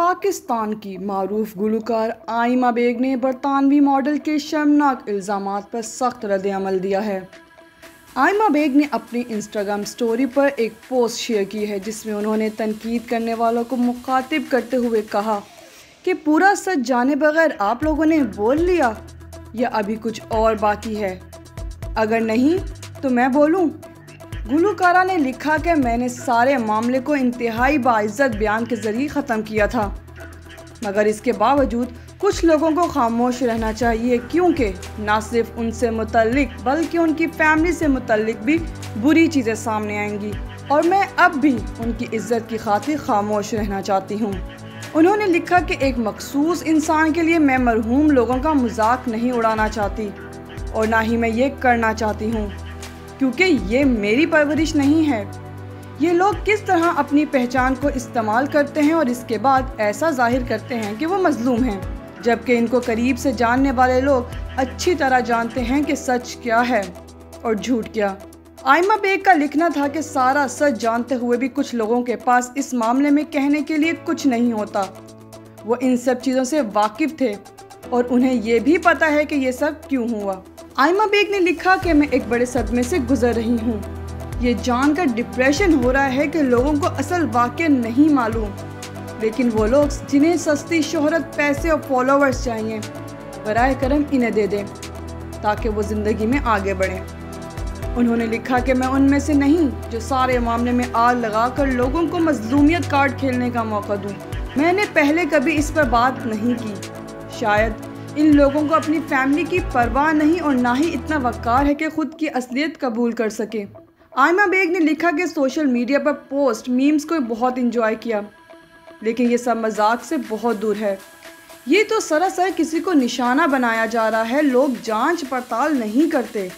पाकिस्तान की मरूफ गुलकार आइमा बेग ने बरतानवी मॉडल के शर्मनाक इल्ज़ाम पर सख्त रद्द अमल दिया है। आइमा बेग ने अपनी इंस्टाग्राम स्टोरी पर एक पोस्ट शेयर की है, जिसमें उन्होंने तनकीद करने वालों को मुखातिब करते हुए कहा कि पूरा सच जाने बगैर आप लोगों ने बोल लिया, या अभी कुछ और बाकी है। अगर नहीं तो मैं बोलूँ? गुलकारा ने लिखा कि मैंने सारे मामले को इंतहाई बाइज़्ज़त बयान के ज़रिए ख़त्म किया था। मगर इसके बावजूद कुछ लोगों को खामोश रहना चाहिए, क्योंकि ना सिर्फ़ उनसे मुतलिक बल्कि उनकी फैमिली से मुतलिक भी बुरी चीज़ें सामने आएँगी। और मैं अब भी उनकी इज़्ज़त की खातिर खामोश रहना चाहती हूँ। उन्होंने लिखा कि एक मखसूस इंसान के लिए मैं मरहूम लोगों का मज़ाक नहीं उड़ाना चाहती, और ना ही मैं ये करना चाहती हूँ। क्योंकि ये मेरी परवरिश नहीं है। ये लोग किस तरह अपनी पहचान को इस्तेमाल करते हैं और इसके बाद ऐसा ज़ाहिर करते हैं कि वो मजलूम हैं, जबकि इनको करीब से जानने वाले लोग अच्छी तरह जानते हैं कि सच क्या है और झूठ क्या। आयमा बेग का लिखना था कि सारा सच जानते हुए भी कुछ लोगों के पास इस मामले में कहने के लिए कुछ नहीं होता। वो इन सब चीज़ों से वाकिफ थे और उन्हें ये भी पता है कि ये सब क्यों हुआ। आयमा बेग ने लिखा कि मैं एक बड़े सदमे से गुजर रही हूँ। ये जानकर डिप्रेशन हो रहा है कि लोगों को असल वाक्य नहीं मालूम। लेकिन वो लोग जिन्हें सस्ती शोहरत, पैसे और फॉलोअर्स चाहिए बर करम इन्हें दे दें, ताकि वो ज़िंदगी में आगे बढ़ें। उन्होंने लिखा कि मैं उनमें से नहीं, जो सारे मामले में आग लगाकर लोगों को मजलूमियत कार्ड खेलने का मौका दूँ। मैंने पहले कभी इस पर बात नहीं की। शायद इन लोगों को अपनी फैमिली की परवाह नहीं और ना ही इतना वक़ार है कि ख़ुद की असलियत कबूल कर सके। आयमा बेग ने लिखा कि सोशल मीडिया पर पोस्ट, मीम्स को बहुत इंजॉय किया। लेकिन ये सब मज़ाक से बहुत दूर है। ये तो सरासर किसी को निशाना बनाया जा रहा है, लोग जाँच पड़ताल नहीं करते।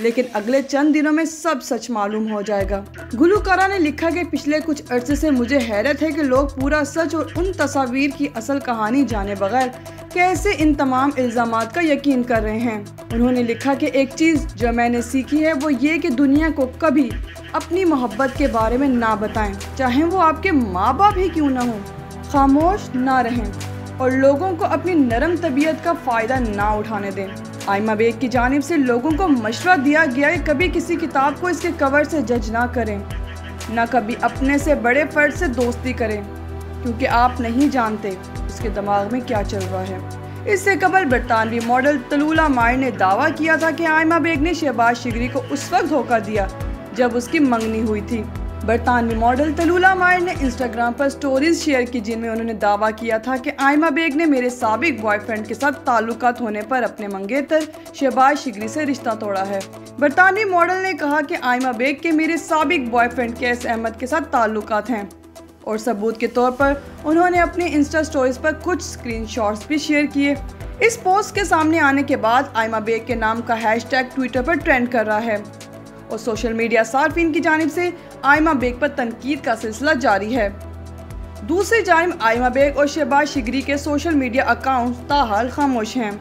लेकिन अगले चंद दिनों में सब सच मालूम हो जाएगा। गुलूकारा ने लिखा कि पिछले कुछ अरसे से मुझे हैरत है कि लोग पूरा सच और उन तस्वीर की असल कहानी जाने बगैर कैसे इन तमाम इल्ज़ाम का यकीन कर रहे हैं? उन्होंने लिखा कि एक चीज़ जो मैंने सीखी है, वो ये कि दुनिया को कभी अपनी मोहब्बत के बारे में ना बताएँ। चाहे वो आपके माँ बाप ही क्यों ना हो, खामोश ना रहें और लोगों को अपनी नरम तबीयत का फ़ायदा ना उठाने दें। आयमा बेग की जानब से लोगों को मशवरा दिया गया है, कभी किसी किताब को इसके कवर से जज ना करें, न कभी अपने से बड़े फर्द से दोस्ती करें, क्योंकि आप नहीं जानते उसके दिमाग में क्या चल रहा है? इससे कबल बरतानवी मॉडल तलूला मायर ने दावा किया था कि आयमा बेग ने शहबाज शिगरी को उस वक्त धोखा दिया, जब उसकी मंगनी हुई थी। बरतानवी मॉडल तलूला मायर ने इंस्टाग्राम पर स्टोरीज शेयर की, जिनमें उन्होंने दावा किया था कि आयमा बेग ने मेरे सबक बॉयफ्रेंड के साथ ताल्लुकात होने पर अपने मंगेतर शहबाज शिगरी से रिश्ता तोड़ा है। बरतानवी मॉडल ने कहा कि आयमा बेग के मेरे सबक बॉयफ्रेंड कैस अहमद के साथ ताल्लुकात हैं। और सबूत के तौर पर उन्होंने अपने इंस्टा स्टोरीज पर कुछ स्क्रीनशॉट्स भी शेयर किए। इस पोस्ट के सामने आने के बाद आयमा बेग के नाम का हैशटैग ट्विटर पर ट्रेंड कर रहा है। और सोशल मीडिया सार्फिन की जानब से आयमा बेग पर तनकीद का सिलसिला जारी है। दूसरी जानब आयमा बेग और शहबाज शिगरी के सोशल मीडिया अकाउंट ताहाल खामोश हैं।